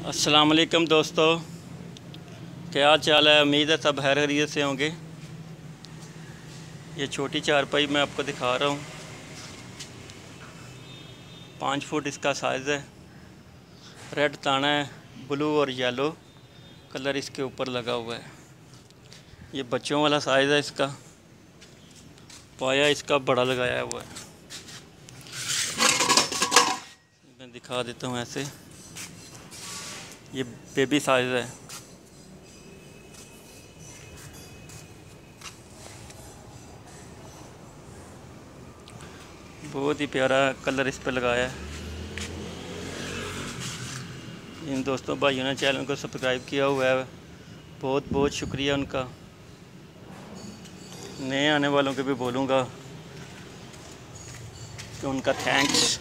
अस्सलाम वालेकुम दोस्तों। क्या चाल है? उम्मीद है सब हैर हरीत से होंगे। ये छोटी चारपाई मैं आपको दिखा रहा हूँ। पाँच फुट इसका साइज़ है। रेड ताना है ब्लू और येलो कलर इसके ऊपर लगा हुआ है। ये बच्चों वाला साइज़ है इसका। पाया इसका बड़ा लगाया हुआ है। मैं दिखा देता हूँ ऐसे। ये बेबी साइज़ है। बहुत ही प्यारा कलर इस पर लगाया है। इन दोस्तों, भाइयों ने चैनल को सब्सक्राइब किया हुआ है। बहुत बहुत शुक्रिया उनका। नए आने वालों के भी बोलूँगा कि उनका थैंक्स